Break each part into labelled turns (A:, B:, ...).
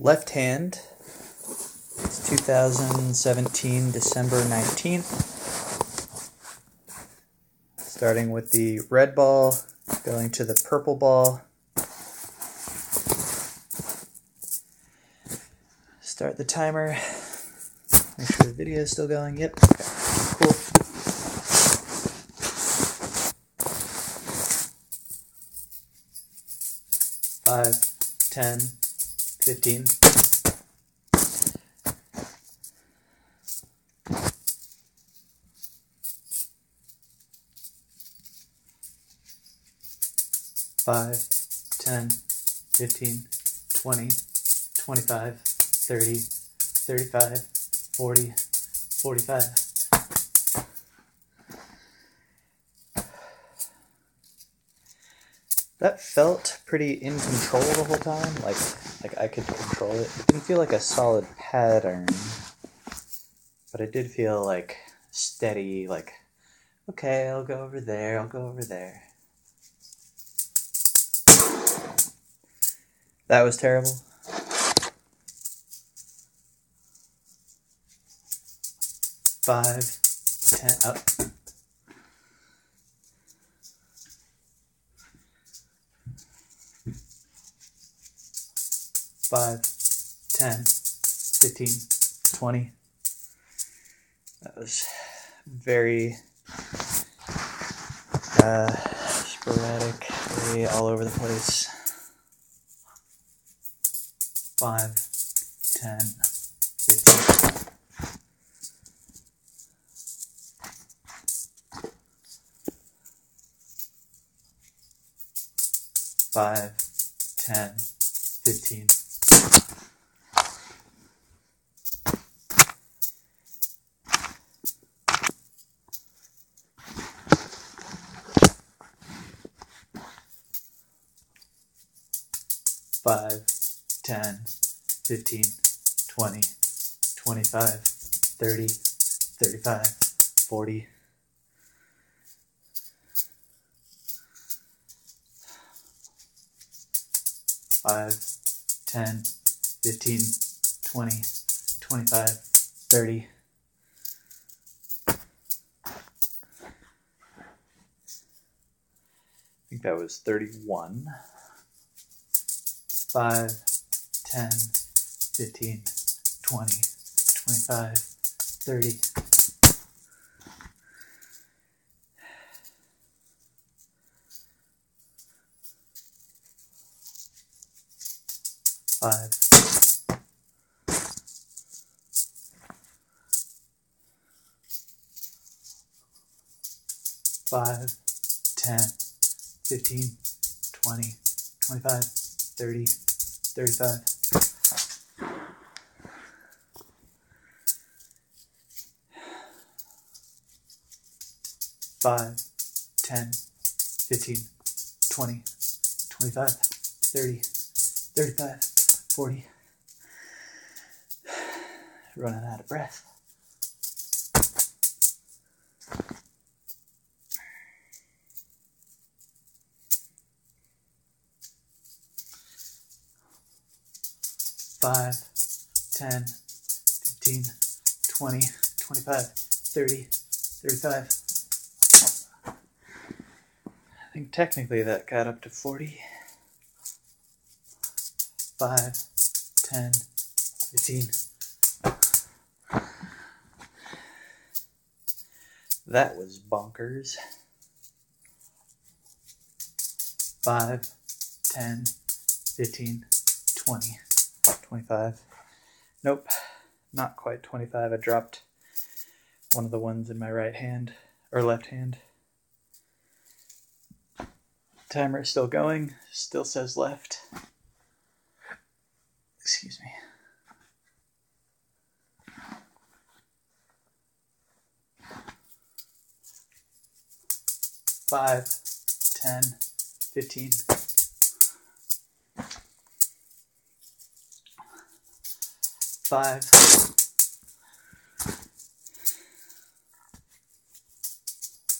A: left hand. It's 2017, December 19th. Starting with the red ball, going to the purple ball. Start the timer. Make sure the video is still going. Yep. Cool. Five, ten, fifteen. Five, ten, fifteen, twenty, twenty-five, thirty, thirty-five, forty, forty-five. That felt pretty in control the whole time. Like like I could control it. It didn't feel like a solid pattern. But it did feel like steady, like okay, I'll go over there, I'll go over there. That was terrible. Five, ten, up. Five, ten, fifteen, twenty. That was very uh, sporadic, very all over the place. Five, ten, fifteen. Five, ten, fifteen. Five, ten, fifteen, twenty, twenty-five, thirty, thirty-five, forty. Five, ten, fifteen, twenty, twenty-five, thirty. I think that was thirty-one. Five, ten, fifteen, twenty, twenty-five, thirty. Five. Five, ten, fifteen, twenty, twenty-five, thirty, thirty-five. Five, ten, fifteen, twenty, twenty-five, thirty, thirty-five, forty. Running out of breath. Five, ten, fifteen, twenty, twenty-five, thirty, thirty-five. I think technically that got up to 40. 5, 10, 15. That was bonkers. 5, 10, 15, 20, 25. Nope, not quite 25. I dropped one of the ones in my right hand, or left hand. Timer is still going, still says left. Excuse me. Five, ten, fifteen. five.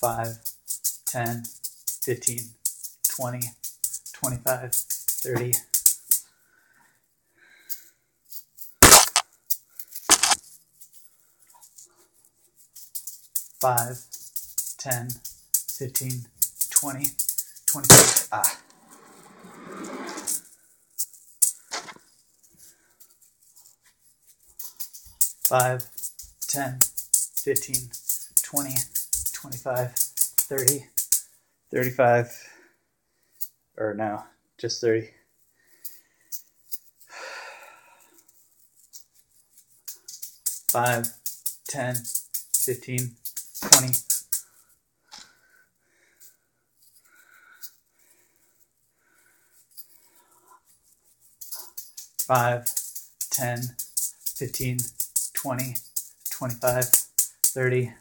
A: Five, 10, 15, 20, 25, 30. Five, 10, 15, 20, 25. Ah. Five, ten, fifteen, twenty, twenty-five, thirty, thirty-five, or no, just 30. Five, ten, fifteen, twenty. Five, ten, fifteen, twenty, twenty-five, thirty.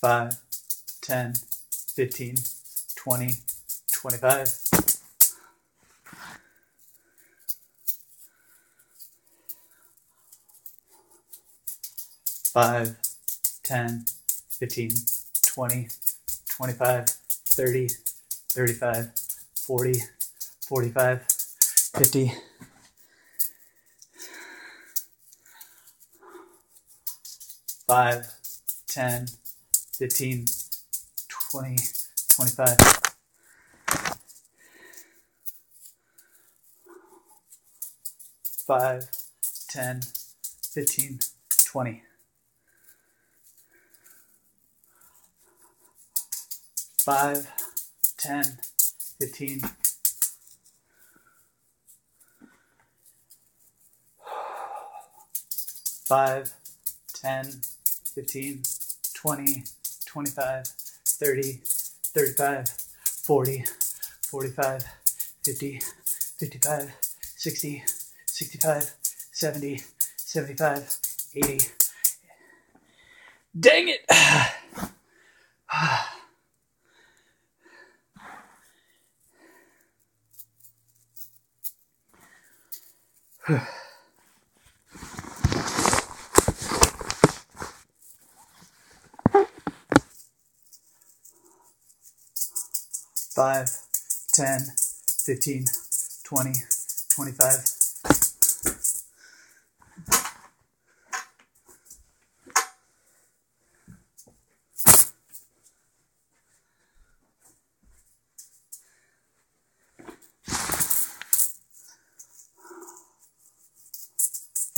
A: Five, ten, fifteen, twenty, twenty-five. Five, ten, fifteen, twenty, twenty-five, thirty, thirty-five, forty, forty-five, fifty. Five, ten, fifteen, twenty, twenty-five. Five, ten, fifteen, twenty. Five, ten, fifteen. Five, ten, fifteen, twenty, twenty-five, thirty, thirty-five, forty, forty-five, fifty, fifty-five, sixty, sixty-five, seventy, seventy-five, eighty. Dang it! Five, ten, fifteen, twenty, twenty-five.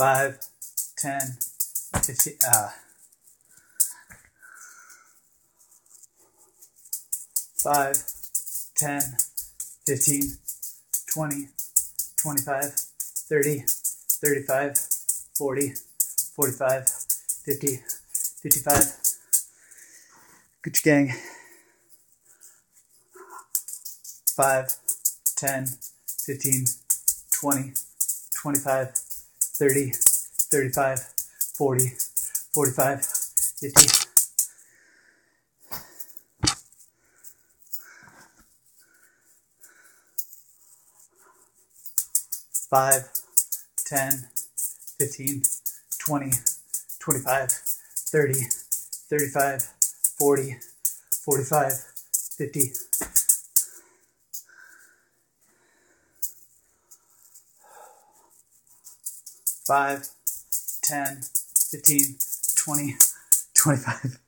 A: Five, ten, fifteen. Uh, five, ten, fifteen, twenty, twenty-five, thirty, thirty-five, forty, forty-five, fifty, fifty-five. Gucci gang. Five, ten, fifteen, twenty, twenty-five, thirty, thirty-five, forty, forty-five, fifty. Five, ten, fifteen, twenty, twenty-five, thirty, thirty-five, forty, forty-five, fifty. Five, ten, fifteen, twenty, twenty-five.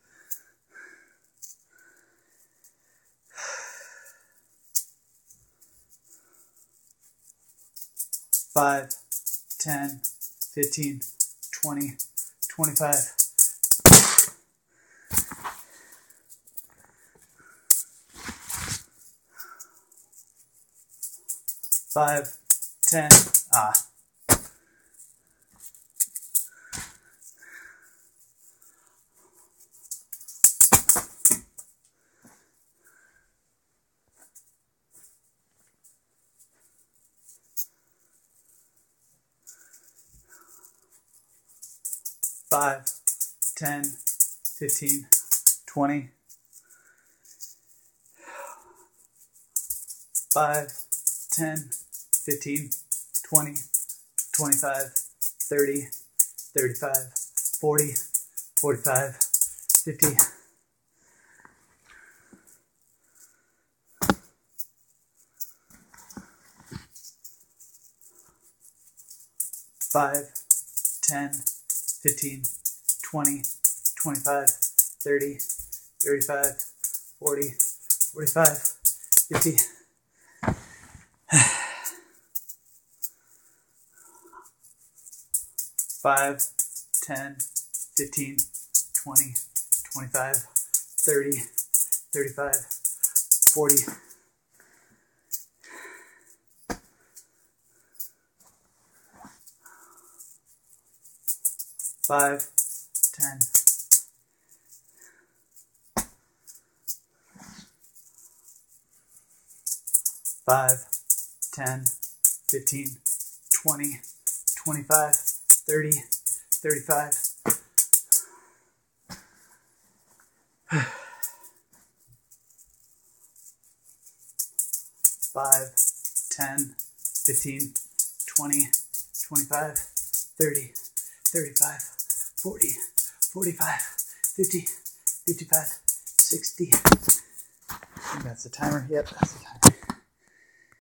A: Five, ten, fifteen, twenty, twenty-five. Five, ten, ah. Five, ten, fifteen, twenty. Five, ten, fifteen, twenty, twenty-five, thirty, 35, 40, 45, 50. 15, 20, 25, 30, 35, 40, 45, 50. Five, 10, 15, 20, 25, 30, 35, 40. Five, 10, Five, 10, 15, 20, 25, 30, 35. Five, 10, 15, 20, 25, 30, 35, 40, 45, 50, 55, 60. That's the timer. Yep, that's the timer.